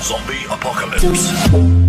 Zombie Apocalypse.